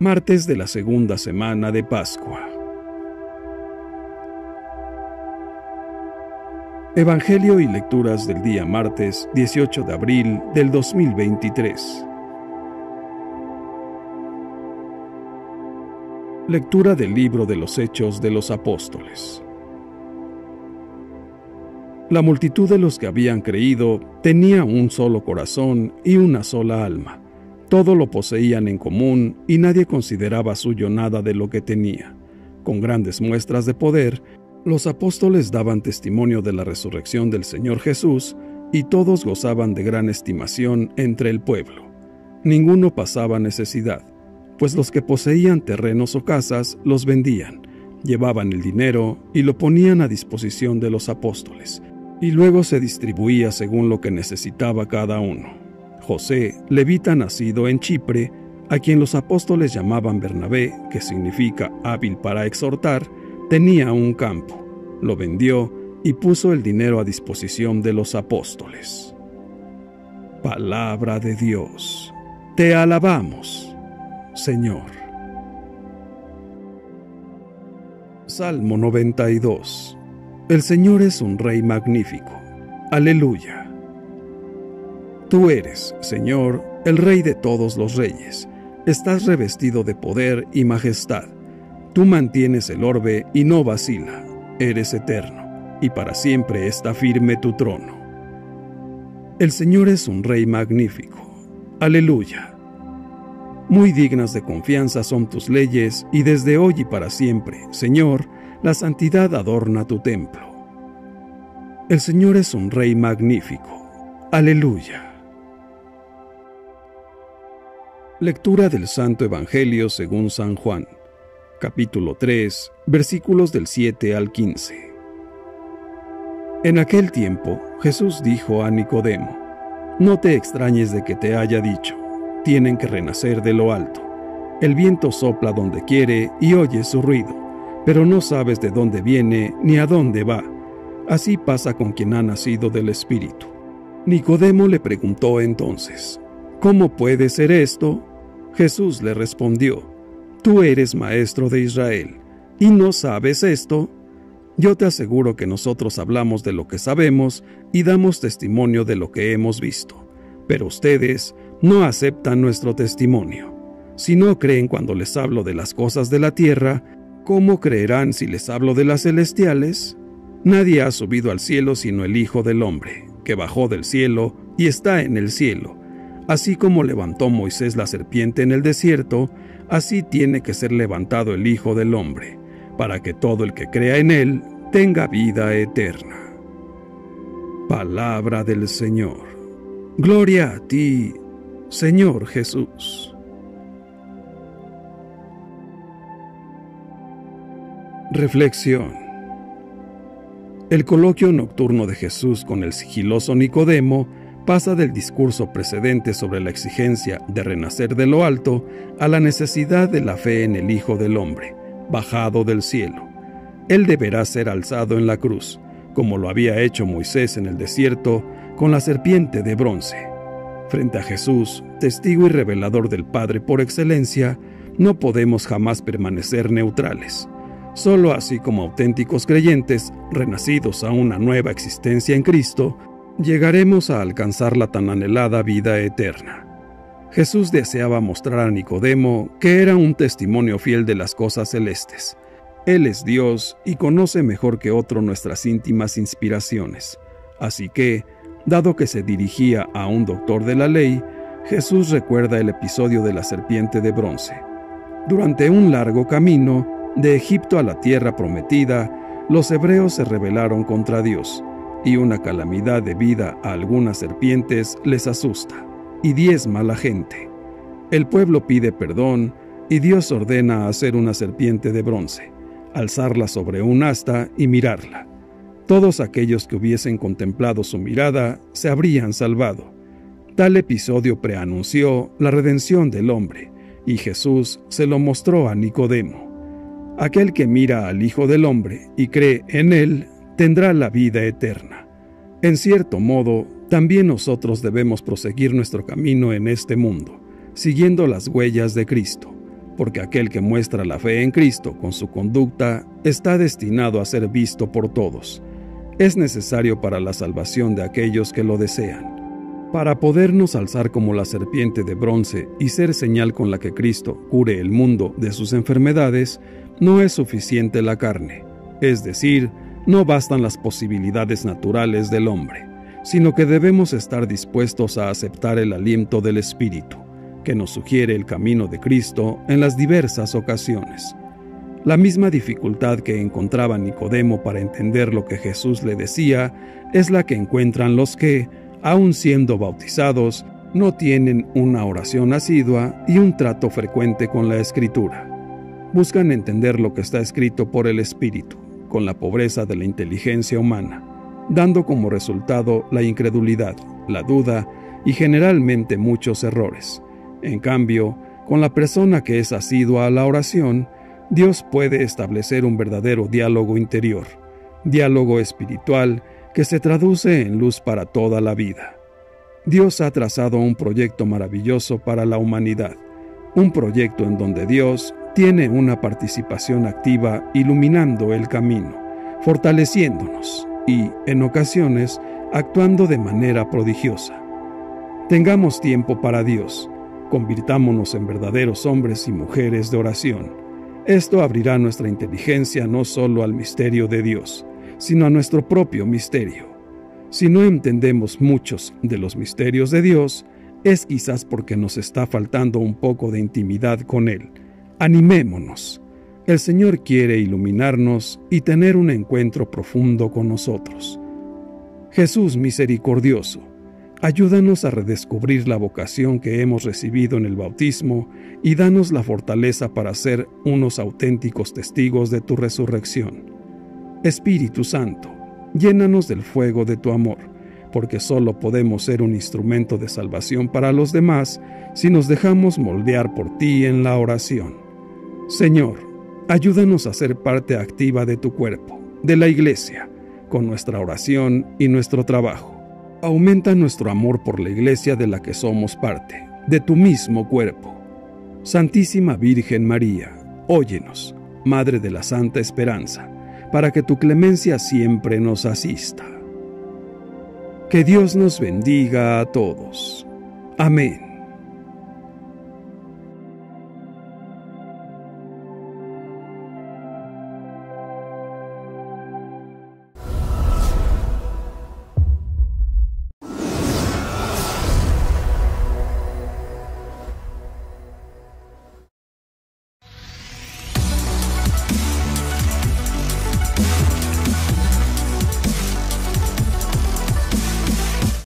martes de la segunda semana de Pascua. Evangelio y lecturas del día martes 18 de abril del 2023. Lectura del libro de los Hechos de los Apóstoles. La multitud de los que habían creído tenía un solo corazón y una sola alma. Todo lo poseían en común y nadie consideraba suyo nada de lo que tenía. Con grandes muestras de poder, los apóstoles daban testimonio de la resurrección del Señor Jesús y todos gozaban de gran estimación entre el pueblo. Ninguno pasaba necesidad, pues los que poseían terrenos o casas los vendían, llevaban el dinero y lo ponían a disposición de los apóstoles, y luego se distribuía según lo que necesitaba cada uno. José, levita nacido en Chipre, a quien los apóstoles llamaban Bernabé, que significa hábil para exhortar, tenía un campo, lo vendió y puso el dinero a disposición de los apóstoles. Palabra de Dios. Te alabamos, Señor. Salmo 92. El Señor es un Rey magnífico. Aleluya. Tú eres, Señor, el Rey de todos los reyes. Estás revestido de poder y majestad Tú mantienes el orbe y no vacila, eres eterno, y para siempre está firme tu trono. El Señor es un Rey magnífico. Aleluya. Muy dignas de confianza son tus leyes, y desde hoy y para siempre, Señor, la santidad adorna tu templo. El Señor es un Rey magnífico. Aleluya. Lectura del Santo Evangelio según San Juan capítulo 3, versículos del 7 al 15. En aquel tiempo Jesús dijo a Nicodemo, No te extrañes de que te haya dicho, tienen que renacer de lo alto. El viento sopla donde quiere y oyes su ruido, pero no sabes de dónde viene ni a dónde va. Así pasa con quien ha nacido del Espíritu. Nicodemo le preguntó entonces, ¿Cómo puede ser esto? Jesús le respondió, Tú eres maestro de Israel, y no sabes esto. Yo te aseguro que nosotros hablamos de lo que sabemos y damos testimonio de lo que hemos visto, pero ustedes no aceptan nuestro testimonio. Si no creen cuando les hablo de las cosas de la tierra, ¿cómo creerán si les hablo de las celestiales? Nadie ha subido al cielo sino el Hijo del Hombre, que bajó del cielo y está en el cielo. Así como levantó Moisés la serpiente en el desierto, así tiene que ser levantado el Hijo del Hombre, para que todo el que crea en él tenga vida eterna. Palabra del Señor. Gloria a ti, Señor Jesús. Reflexión. El coloquio nocturno de Jesús con el sigiloso Nicodemo pasa del discurso precedente sobre la exigencia de renacer de lo alto a la necesidad de la fe en el Hijo del Hombre, bajado del cielo. Él deberá ser alzado en la cruz, como lo había hecho Moisés en el desierto con la serpiente de bronce. Frente a Jesús, testigo y revelador del Padre por excelencia, no podemos jamás permanecer neutrales. Solo así como auténticos creyentes, renacidos a una nueva existencia en Cristo, llegaremos a alcanzar la tan anhelada vida eterna. Jesús deseaba mostrar a Nicodemo que era un testimonio fiel de las cosas celestes. Él es Dios y conoce mejor que otro nuestras íntimas inspiraciones. Así que, dado que se dirigía a un doctor de la ley, Jesús recuerda el episodio de la serpiente de bronce. Durante un largo camino, de Egipto a la tierra prometida, los hebreos se rebelaron contra Dios y una calamidad debida a algunas serpientes les asusta y diezma la gente. El pueblo pide perdón y Dios ordena hacer una serpiente de bronce, alzarla sobre un asta y mirarla. Todos aquellos que hubiesen contemplado su mirada se habrían salvado. Tal episodio preanunció la redención del hombre, y Jesús se lo mostró a Nicodemo. Aquel que mira al Hijo del Hombre y cree en él tendrá la vida eterna. En cierto modo, también nosotros debemos proseguir nuestro camino en este mundo, siguiendo las huellas de Cristo, porque aquel que muestra la fe en Cristo con su conducta está destinado a ser visto por todos. Es necesario para la salvación de aquellos que lo desean. Para podernos alzar como la serpiente de bronce y ser señal con la que Cristo cure el mundo de sus enfermedades, no es suficiente la carne, es decir, no bastan las posibilidades naturales del hombre, sino que debemos estar dispuestos a aceptar el aliento del Espíritu, que nos sugiere el camino de Cristo en las diversas ocasiones. La misma dificultad que encontraba Nicodemo para entender lo que Jesús le decía es la que encuentran los que, aun siendo bautizados, no tienen una oración asidua y un trato frecuente con la Escritura. Buscan entender lo que está escrito por el Espíritu, con la pobreza de la inteligencia humana, dando como resultado la incredulidad, la duda y generalmente muchos errores. En cambio, con la persona que es asidua a la oración, Dios puede establecer un verdadero diálogo interior, diálogo espiritual que se traduce en luz para toda la vida. Dios ha trazado un proyecto maravilloso para la humanidad, un proyecto en donde Dios tiene una participación activa iluminando el camino, fortaleciéndonos y, en ocasiones, actuando de manera prodigiosa. Tengamos tiempo para Dios, convirtámonos en verdaderos hombres y mujeres de oración. Esto abrirá nuestra inteligencia no solo al misterio de Dios, sino a nuestro propio misterio. Si no entendemos muchos de los misterios de Dios, es quizás porque nos está faltando un poco de intimidad con Él. Animémonos. El Señor quiere iluminarnos y tener un encuentro profundo con nosotros. Jesús misericordioso, ayúdanos a redescubrir la vocación que hemos recibido en el bautismo y danos la fortaleza para ser unos auténticos testigos de tu resurrección. Espíritu Santo, llénanos del fuego de tu amor, porque solo podemos ser un instrumento de salvación para los demás si nos dejamos moldear por ti en la oración. Señor, ayúdanos a ser parte activa de tu cuerpo, de la iglesia, con nuestra oración y nuestro trabajo. Aumenta nuestro amor por la iglesia de la que somos parte, de tu mismo cuerpo. Santísima Virgen María, óyenos, Madre de la Santa Esperanza para que tu clemencia siempre nos asista. Que Dios nos bendiga a todos. Amén.